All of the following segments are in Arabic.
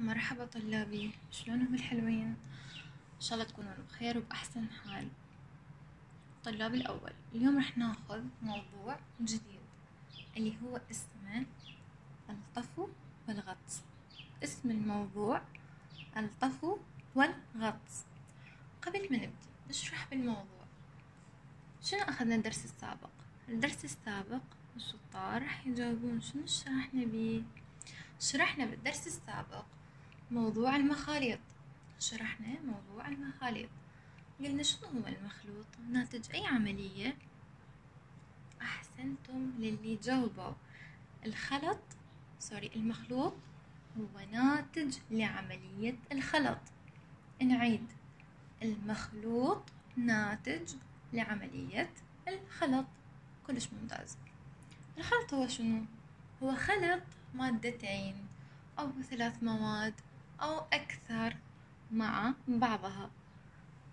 مرحبا طلابي شلونهم الحلوين؟ إن شاء الله تكونون بخير وبأحسن حال. طلاب الأول اليوم رح ناخذ موضوع جديد اللي هو اسمه الطفو والغطس. اسم الموضوع الطفو والغطس. قبل ما نبدي نشرح بالموضوع. شنو أخذنا الدرس السابق؟ الدرس السابق الشطار رح يجاوبون شنو شرحنا بيه؟ شرحنا بالدرس السابق موضوع المخاليط. شرحنا موضوع المخاليط. قلنا شنو هو المخلوط؟ ناتج أي عملية أحسنتم للي جاوبوا الخلط سوري المخلوط هو ناتج لعملية الخلط. نعيد. المخلوط ناتج لعملية الخلط. كلش ممتاز. الخلط هو شنو؟ هو خلط مادتين أو ثلاث مواد أو أكثر مع بعضها.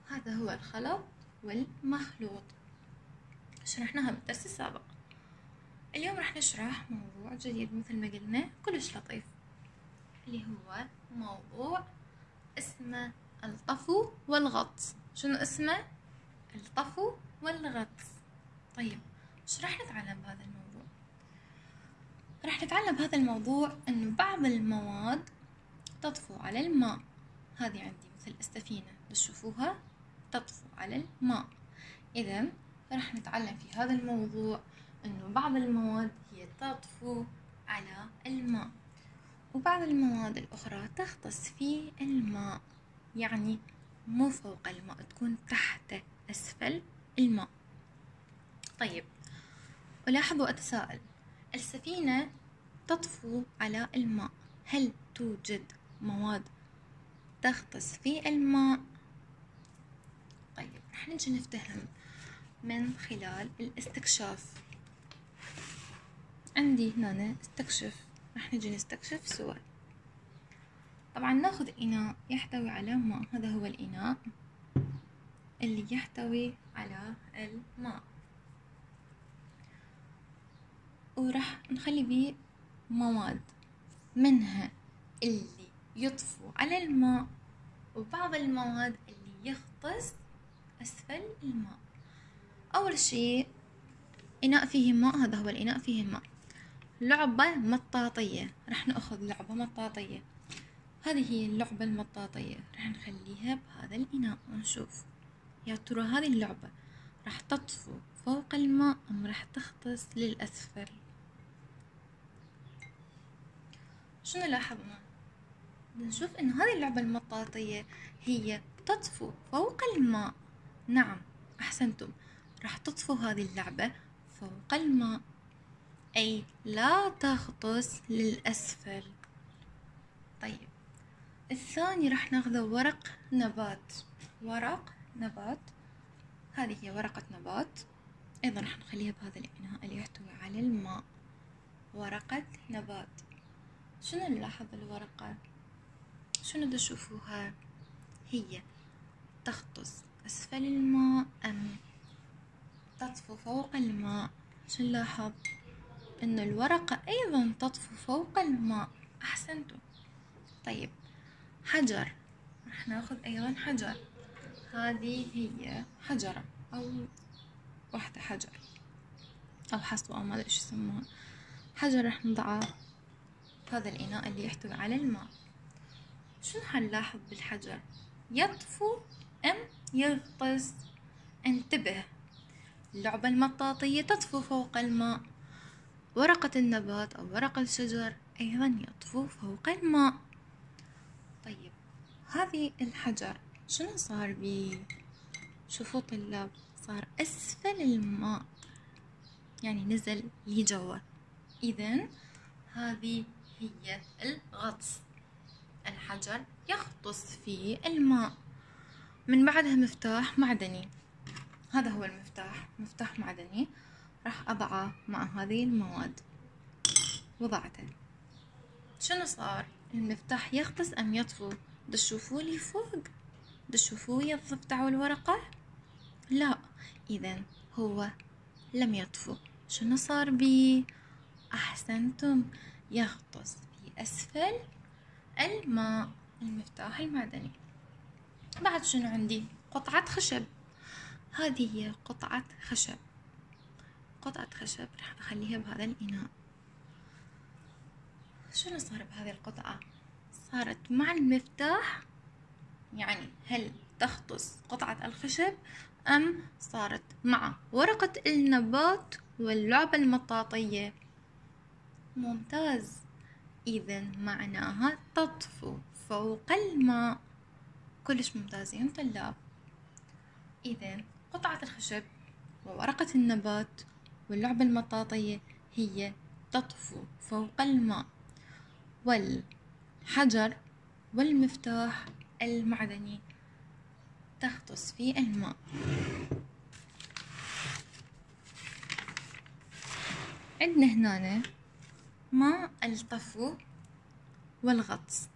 هذا هو الخلط والمخلوط. شرحناها بالدرس السابق. اليوم راح نشرح موضوع جديد مثل ما قلنا كلش لطيف. اللي هو موضوع اسمه الطفو والغطس. شنو اسمه؟ الطفو والغطس. طيب إيش راح نتعلم بهذا الموضوع. راح نتعلم بهذا الموضوع إنه بعض المواد تطفو على الماء. هذه عندي مثل السفينة تشوفوها تطفو على الماء. إذا راح نتعلم في هذا الموضوع أنه بعض المواد هي تطفو على الماء وبعض المواد الأخرى تغطس في الماء. يعني مو فوق الماء تكون تحت أسفل الماء. طيب ألاحظ وأتساءل. السفينة تطفو على الماء. هل توجد مواد تغطس في الماء. طيب رح نجي نفتهم من خلال الاستكشاف. عندي هنا استكشف رح نجي نستكشف سوا طبعا ناخذ إناء يحتوي على ماء هذا هو الإناء اللي يحتوي على الماء. وراح نخلي بيه مواد منها اللي يطفو على الماء. وبعض المواد اللي يغطس أسفل الماء. أول شيء إناء فيه ماء هذا هو الإناء فيه ماء. لعبة مطاطية. راح نأخذ لعبة مطاطية. هذه هي اللعبة المطاطية. راح نخليها بهذا الإناء. ونشوف. يا ترى هذه اللعبة راح تطفو فوق الماء أم راح تغطس للأسفل؟ شنو لاحظنا؟ نشوف إنه هذه اللعبة المطاطية هي تطفو فوق الماء. نعم أحسنتم. راح تطفو هذه اللعبة فوق الماء. أي لا تغطس للأسفل. طيب الثاني راح ناخذه ورق نبات. ورق نبات. هذه هي ورقة نبات. أيضا راح نخليها بهذا الإناء اللي يحتوي على الماء. ورقة نبات. شنو نلاحظ الورقة شنو تشوفوها هي تغطس أسفل الماء أم تطفو فوق الماء؟ شو نلاحظ؟ إن الورقة أيضا تطفو فوق الماء. أحسنتم طيب حجر. راح ناخذ أيضا حجر. هذه هي حجرة أو واحدة حجر. أو حصوة أو ما أدري إيش يسموها. حجر راح نضعه هذا الإناء اللي يحتوي على الماء. شنو حنلاحظ بالحجر؟ يطفو أم يغطس؟ انتبه اللعبة المطاطية تطفو فوق الماء. ورقة النبات أو ورق الشجر أيضا يطفو فوق الماء. طيب هذه الحجر شنو صار بي؟ شوفوا طلاب صار أسفل الماء. يعني نزل لجوا إذا هذه هي الغطس. الحجر يغطس في الماء. من بعدها مفتاح معدني. هذا هو المفتاح مفتاح معدني. راح أضعه مع هذه المواد. وضعته. شنو صار؟ المفتاح يغطس أم يطفو؟ تشوفوا لي فوق. تشوفوا يضفتعوا الورقة؟ لا. إذا هو لم يطفو. شنو صار بي؟ أحسنتم. يغطس في أسفل. الماء المفتاح المعدني. بعد شنو عندي؟ قطعة خشب. هذه هي قطعة خشب. قطعة خشب راح أخليها بهذا الإناء. شنو صار بهذه القطعة؟ صارت مع المفتاح يعني هل تختص قطعة الخشب أم صارت مع ورقة النبات واللعبة المطاطية؟ ممتاز. إذا معناها تطفو فوق الماء. كلش ممتازين طلاب. إذا قطعة الخشب وورقة النبات واللعبة المطاطية هي تطفو فوق الماء. والحجر والمفتاح المعدني تغطس في الماء. عندنا هنا ما الطفو والغطس.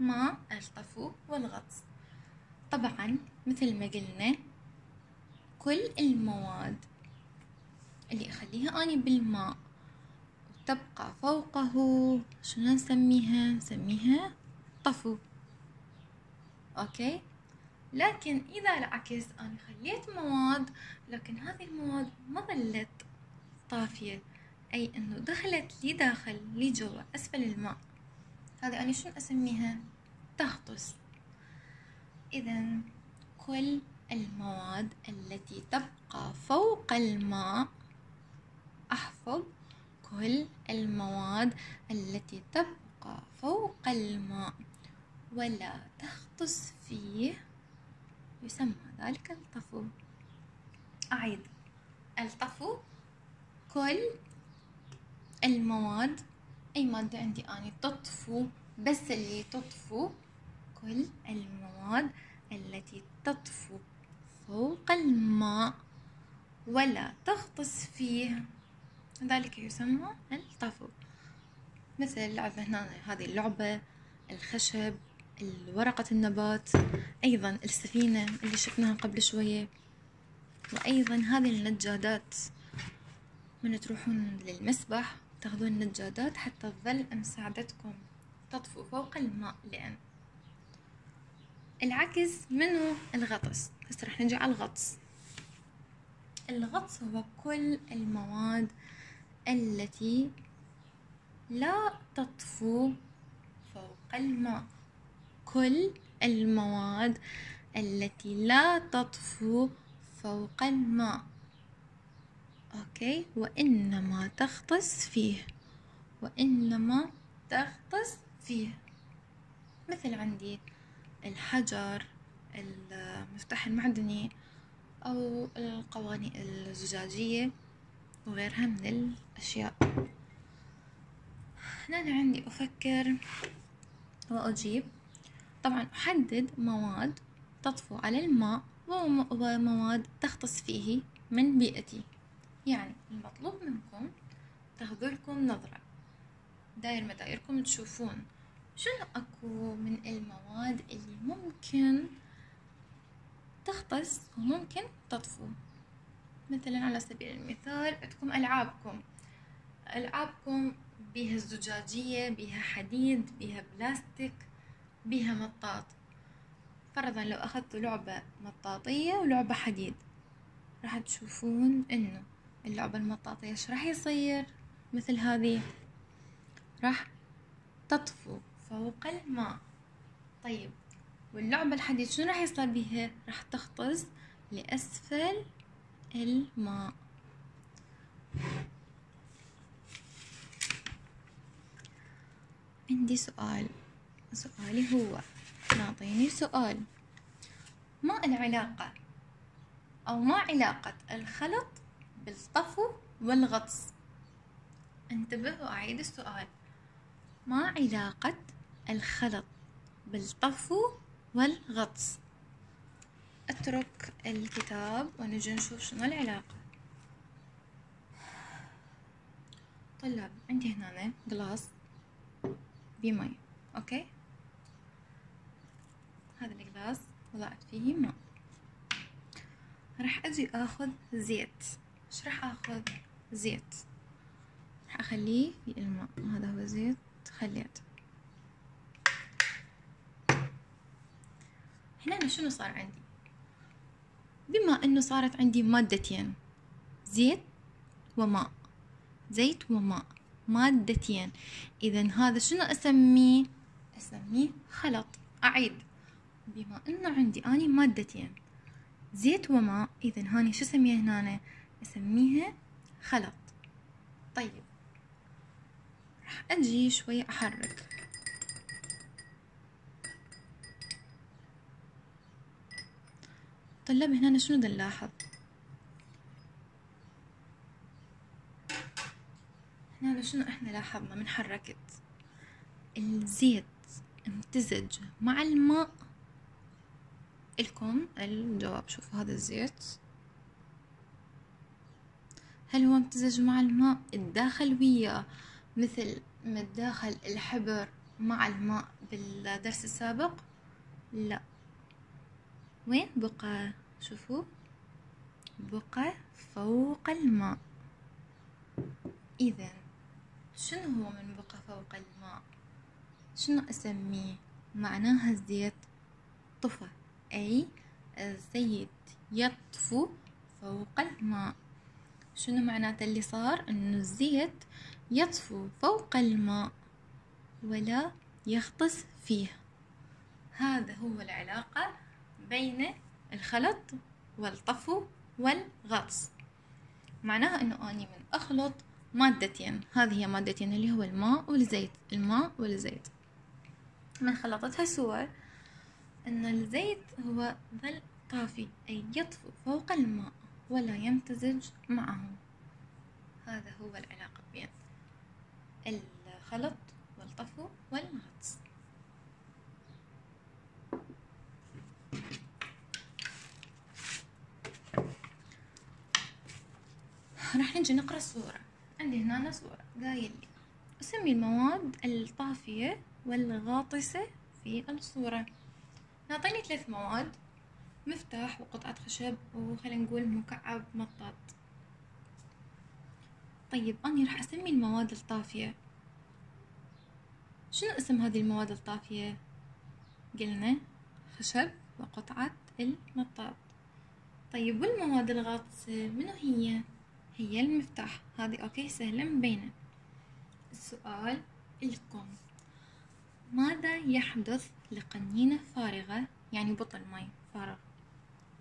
ما الطفو والغطس. طبعا مثل ما قلنا كل المواد اللي أخليها أني بالماء وتبقى فوقه شنو نسميها؟ نسميها طفو. أوكي؟ لكن إذا العكس أنا خليت مواد لكن هذه المواد ما ظلت طافية. أي أنه دخلت لي داخل لي جوا أسفل الماء. هذا أنا شنو أسميها تغطس. إذا كل المواد التي تبقى فوق الماء أحفظ كل المواد التي تبقى فوق الماء ولا تغطس فيه يسمى ذلك الطفو أعيد. الطفو كل المواد. أي مادة عندي؟ أنا تطفو بس اللي تطفو كل المواد التي تطفو فوق الماء ولا تغطس فيه. ذلك يسمى الطفو مثل اللعبة هنا هذه اللعبة الخشب ورقة النبات أيضا السفينة اللي شفناها قبل شوية وأيضا هذه النجادات. من تروحون للمسبح تاخذون النجادات حتى تظل مساعدتكم تطفو فوق الماء لأن العكس منو؟ الغطس. هسه راح نجي على الغطس. الغطس هو كل المواد التي لا تطفو فوق الماء. كل المواد التي لا تطفو فوق الماء. أوكي. وإنما تغطس فيه. وإنما تغطس فيه. مثل عندي الحجر المفتاح المعدني أو القواني الزجاجية وغيرها من الأشياء. أنا عندي أفكر وأجيب. طبعا أحدد مواد تطفو على الماء ومواد تغطس فيه من بيئتي. يعني المطلوب منكم تاخذوا لكم نظرة. داير مدايركم تشوفون شنو أكو من المواد اللي ممكن تغطس وممكن تطفو. مثلا على سبيل المثال عندكم ألعابكم. ألعابكم بيها الزجاجية بيها حديد بيها بلاستيك بيها مطاط. فرضا لو أخذت لعبة مطاطية ولعبة حديد راح تشوفون إنه اللعبة المطاطية إيش راح يصير مثل هذه. راح تطفو فوق الماء. طيب واللعبة الحديد شنو راح يصير بيها راح تغطس لأسفل الماء. عندي سؤال. سؤالي هو نعطيني سؤال. ما العلاقة أو ما علاقة الخلط بالطفو والغطس. انتبه وأعيد السؤال. ما علاقة الخلط بالطفو والغطس؟ أترك الكتاب ونجي نشوف شنو العلاقة. طلاب عندي هنا glass بمي okay؟ هذا ال glass وضعت فيه ماء. راح أجي أخذ زيت. إيش راح اخذ؟ زيت. راح اخليه في الماء هذا هو زيت. خليته هنا أنا شنو صار عندي؟ بما أنه صارت عندي مادتين زيت وماء. زيت وماء. مادتين. إذا هذا شنو أسميه؟ أسميه خلط. أعيد. بما أنه عندي أني مادتين زيت وماء. إذا هاني شو أسميها هنا؟ أسميها خلط. طيب راح أجي شوية أحرك. طلاب هنا شنو نلاحظ؟ هنا شنو إحنا لاحظنا من حركت الزيت امتزج مع الماء. إلكم الجواب. شوفوا هذا الزيت. هل هو امتزج مع الماء الداخل وياه مثل ما تداخل الحبر مع الماء بالدرس السابق؟ لا. وين بقى؟ شوفوا. بقى فوق الماء. إذا شنو هو من بقى فوق الماء؟ شنو أسميه؟ معناها الزيت طفى أي الزيت يطفو فوق الماء. شنو معناته اللي صار؟ إنه الزيت يطفو فوق الماء ولا يغطس فيه. هذا هو العلاقة بين الخلط والطفو والغطس. معناها إنه أني من أخلط مادتين. هذه هي مادتين اللي هو الماء والزيت. الماء والزيت. من خلطتها سوا ان الزيت هو ظل طافي أي يطفو فوق الماء. ولا يمتزج معه هذا هو العلاقة بين الخلط والطفو والغطس راح نجي نقرأ الصورة عندي هنا صورة قايل لي أسمي المواد الطافية والغاطسة في الصورة نعطيني ثلاث مواد. مفتاح وقطعة خشب وخلينا نقول مكعب مطاط. طيب أني راح أسمي المواد الطافية. شنو اسم هذه المواد الطافية؟ قلنا خشب وقطعة المطاط. طيب والمواد الغاطسة منو هي؟ هي المفتاح. هذه okay سهلة مبينة السؤال لكم ماذا يحدث لقنينة فارغة يعني بطل ماي فارغ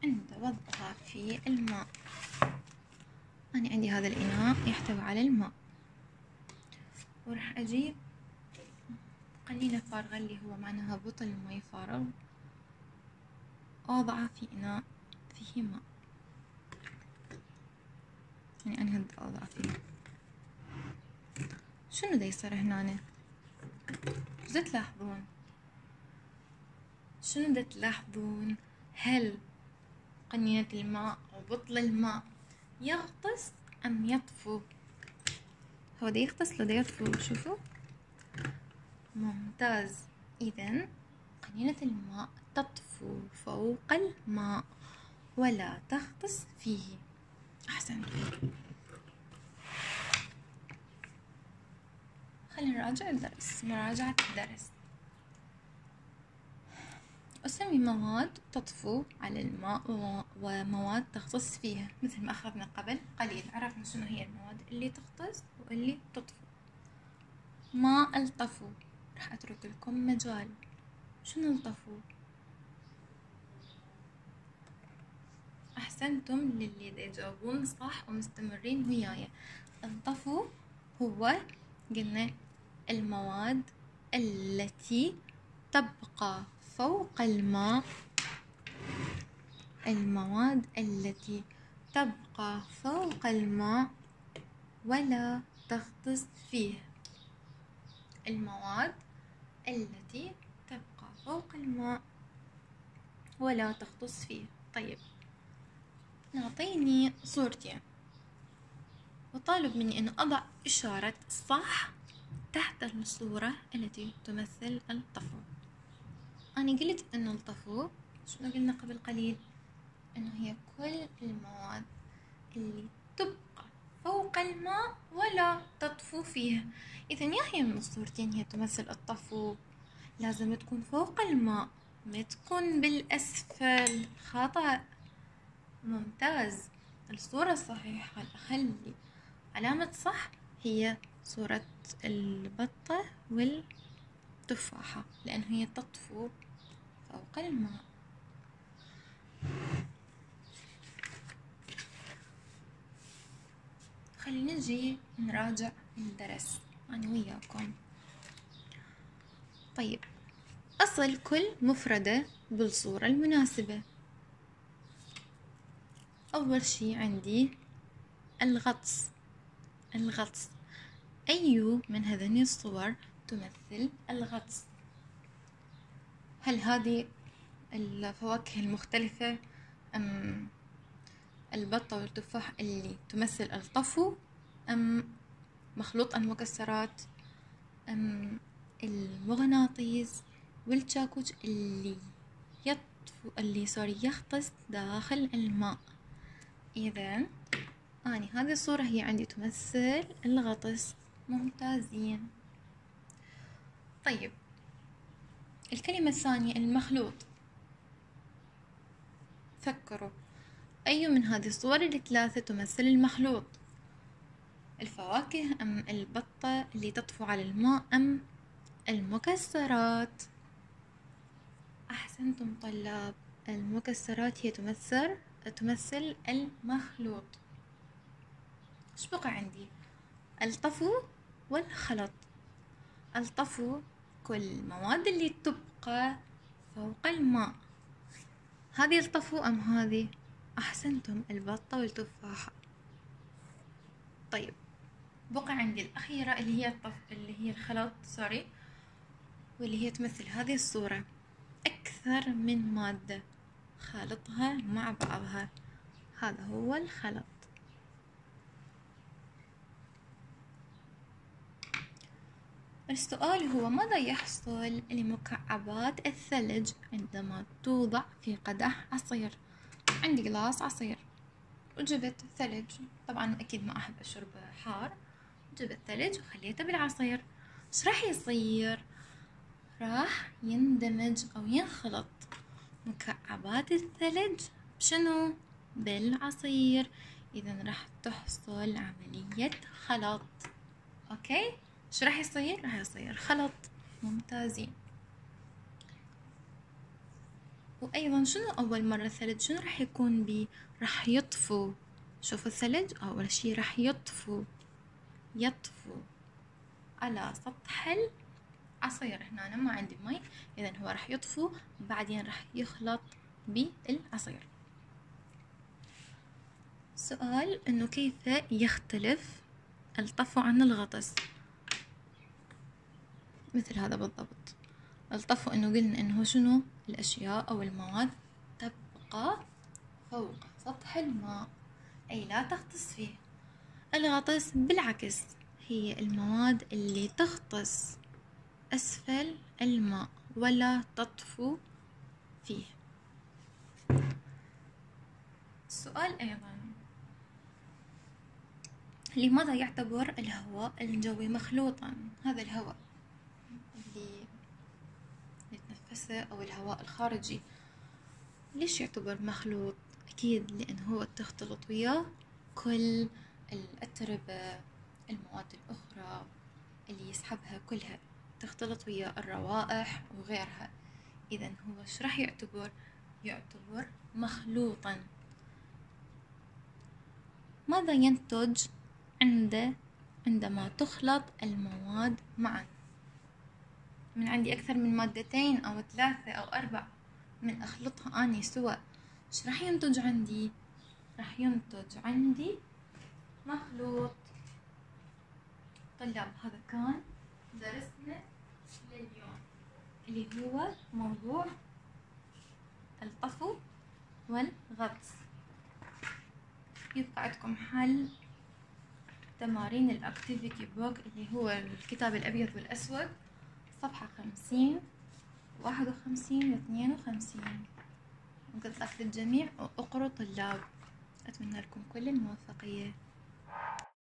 وضعها في الماء. أنا عندي هذا الإناء يحتوي على الماء. وراح أجيب قنينة فارغة اللي هو معناها بطل ماء فارغ. أوضعه في إناء فيه ماء. يعني أنا هد أوضع فيه. شنو دا يصير هنا تلاحظون؟ شنو دا تلاحظون؟ هل قنينة الماء أو بطل الماء يغطس أم يطفو؟ هو دا يغطس لو دا يطفو؟ شوفوا. ممتاز. إذا قنينة الماء تطفو فوق الماء ولا تغطس فيه. أحسن. خلينا نراجع الدرس. مراجعة الدرس. أسمي مواد تطفو على الماء ومواد تغطس فيها مثل ما أخذنا قبل قليل. عرفنا شنو هي المواد اللي تغطس واللي تطفو. ما الطفو؟ راح أترك لكم مجال. شنو الطفو؟ أحسنتم للي يجاوبون صح ومستمرين وياي. الطفو هو قلنا المواد التي تبقى. فوق الماء المواد التي تبقى فوق الماء ولا تغطس فيه. المواد التي تبقى فوق الماء ولا تغطس فيه. طيب نعطيني صورتين وطالب مني أن أضع إشارة صح تحت الصورة التي تمثل الطفو أنا قلت إنه الطفو شنو قلنا قبل قليل؟ إنه هي كل المواد اللي تبقى فوق الماء ولا تطفو فيه إذا يا هي من الصورتين هي تمثل الطفو لازم تكون فوق الماء ما تكون بالأسفل. خطأ. ممتاز. الصورة الصحيحة الأخلي. علامة صح هي صورة البطة والتفاحة لأن هي تطفو فوق الماء خلينا نجي نراجع الدرس. أنا وياكم. طيب. أصل كل مفردة بالصورة المناسبة. أول شي عندي الغطس. الغطس. أي من هذين الصور تمثل الغطس؟ هل هذه الفواكه المختلفة أم البطة والتفاح اللي تمثل الطفو أم مخلوط المكسرات أم المغناطيس والشاكوش اللي يطفو اللي سوري يغطس داخل الماء. إذا أني هذه الصورة هي عندي تمثل الغطس. ممتازين. طيب الكلمة الثانية المخلوط. فكروا. أي من هذه الصور الثلاثة تمثل المخلوط؟ الفواكه أم البطة اللي تطفو على الماء أم المكسرات؟ أحسنتم طلاب. المكسرات هي تمثل تمثل المخلوط. إيش بقى عندي؟ الطفو والخلط. الطفو كل المواد اللي تبقى فوق الماء. هذه الطفو أم هذه؟ أحسنتم البطة والتفاحة طيب بقى عندي الأخيرة اللي هي الطف اللي هي الخلط سوري واللي هي تمثل هذه الصورة. أكثر من مادة خالطها مع بعضها. هذا هو الخلط. السؤال هو ماذا يحصل لمكعبات الثلج عندما توضع في قدح عصير؟ عندي جلاس عصير. وجبت ثلج. طبعا أكيد ما أحب أشرب حار. جبت ثلج وخليته بالعصير. إيش راح يصير؟ راح يندمج أو ينخلط مكعبات الثلج. بشنو؟ بالعصير. إذا راح تحصل عملية خلط. okay؟ شو راح يصير؟ راح يصير خلط. ممتازين. وأيضا شنو أول مرة الثلج؟ شنو راح يكون بي راح يطفو. شوفوا الثلج أول شي راح يطفو. يطفو. على سطح العصير هنا أنا ما عندي مي. إذا هو راح يطفو بعدين راح يخلط بالعصير. سؤال إنه كيف يختلف الطفو عن الغطس؟ مثل هذا بالضبط. الطفو إنه قلنا إنه شنو؟ الأشياء أو المواد تبقى فوق سطح الماء. أي لا تغطس فيه. الغطس بالعكس هي المواد اللي تغطس أسفل الماء ولا تطفو فيه. السؤال أيضا. لماذا يعتبر الهواء الجوي مخلوطا؟ هذا الهواء. اللي نتنفسه أو الهواء الخارجي. ليش يعتبر مخلوط؟ أكيد لأن هو تختلط وياه كل الأتربة المواد الأخرى اللي يسحبها كلها تختلط ويا الروائح وغيرها. إذا هو شو راح يعتبر؟ يعتبر مخلوطا. ماذا ينتج عند عندما تخلط المواد معا؟ من عندي أكثر من مادتين أو ثلاثة أو أربع من أخلطهن سوا إيش راح ينتج عندي؟ راح ينتج عندي مخلوط. طلاب هذا كان درسنا لليوم اللي هو موضوع الطفو والغطس. يبقى عندكم حل تمارين ال activity book اللي هو الكتاب الأبيض والأسود. صفحة خمسين واحد وخمسين واثنين وخمسين. لك للجميع اقروا طلاب. أتمنى لكم كل الموفقية.